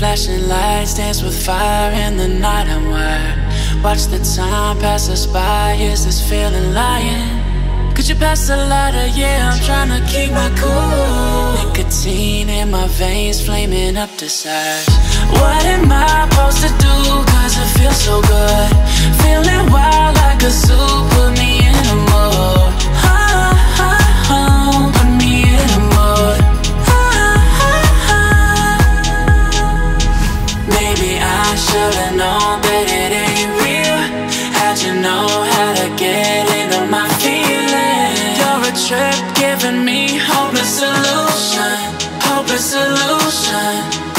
Flashing lights dance with fire in the night I'm wired Watch the time pass us by, is this feeling lying? Could you pass the lighter? Yeah, I'm trying to keep my cool Nicotine in my veins, flaming up desires What am I supposed to do? Cause it feels so good Hopeless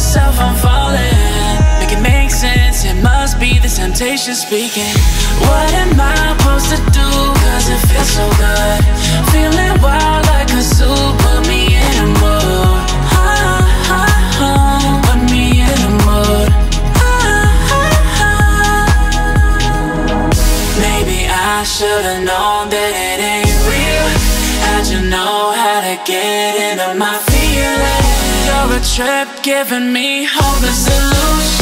myself, I'm falling. Make it make sense, it must be the temptation speaking. What am I supposed to do, cause it feels so good. Feeling trip giving me hopeless solution Hopeless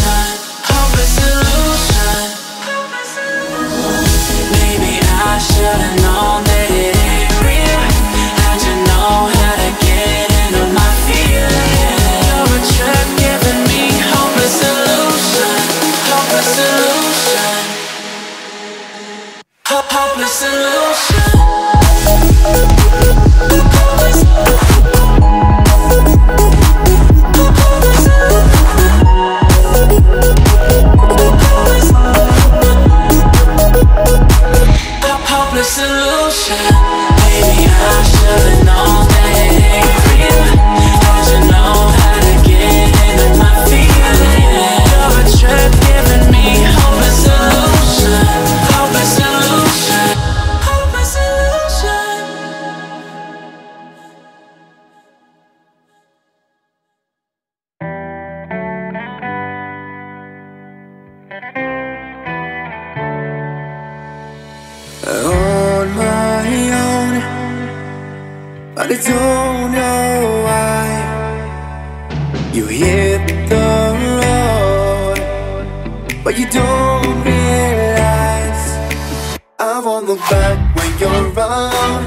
you hit the road, but you don't realize I'm on the back when you're around.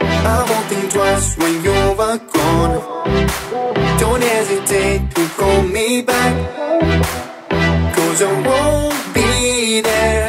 I won't think twice when you're gone. Don't hesitate to call me back, cause I won't be there.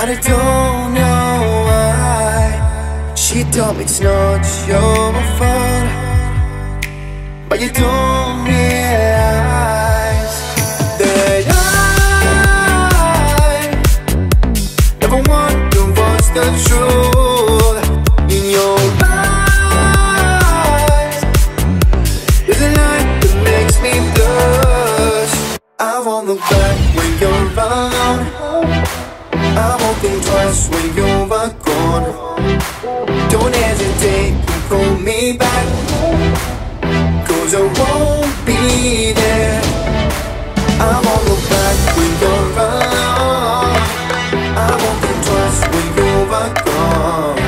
And I don't know why. She told me it's not your fault. But you don't realize That I Never want to watch the truth In your eyes. There's a light that makes me blush. I won't look back when you're gone. Just when you were gone. Don't hesitate to call me back. Cause I won't be there. I won't look back when you're around I won't think twice when you were gone.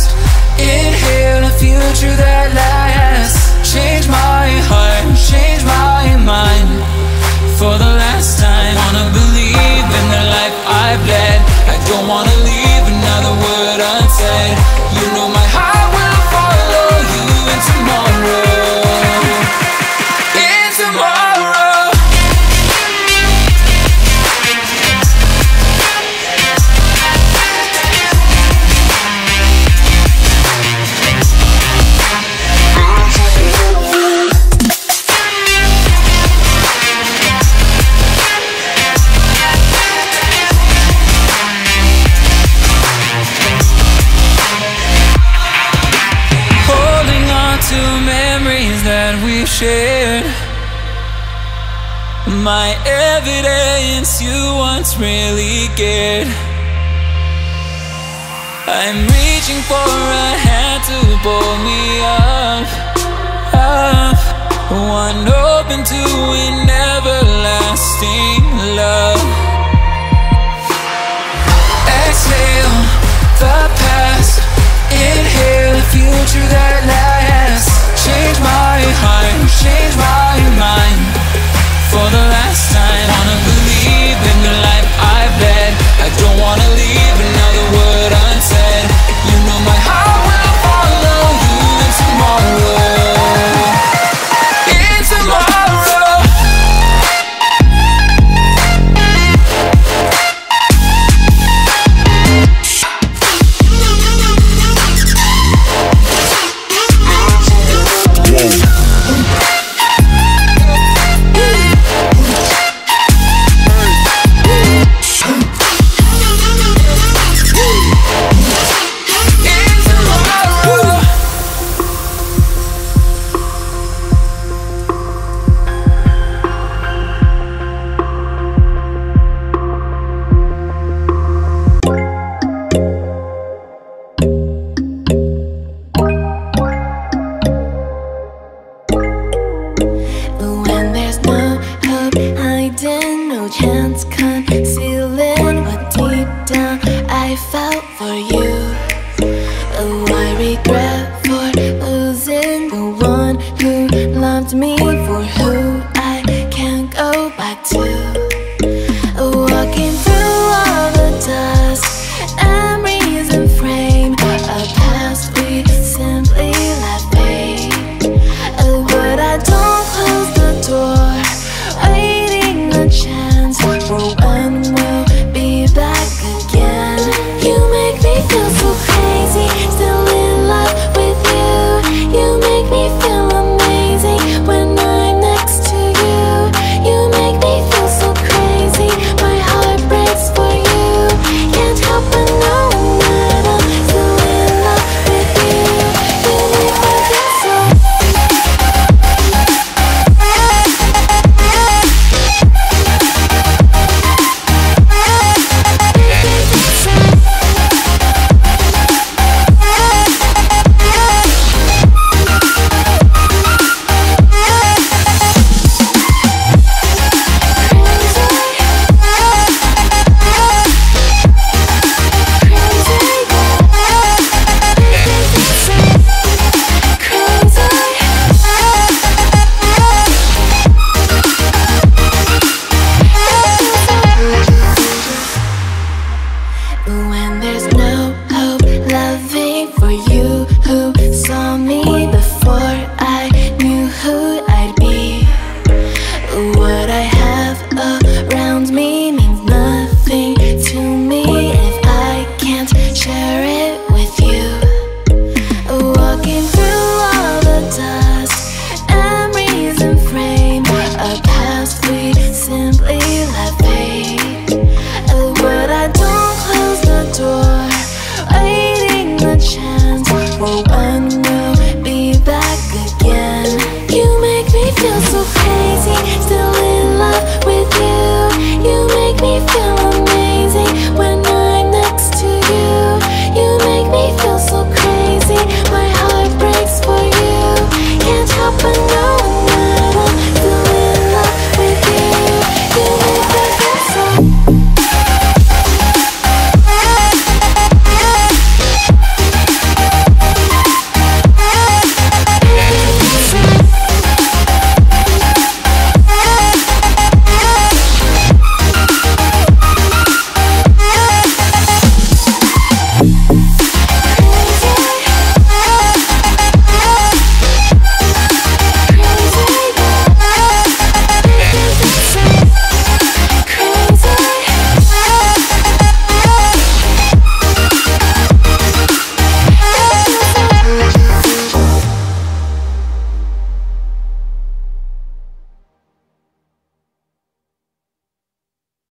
future that lasts. Change my heart, change my mind for the My evidence you once really cared. I'm reaching for a hand to pull me up, up. One open to an everlasting love. Exhale the past, inhale the future that lasts. Change my Oh, I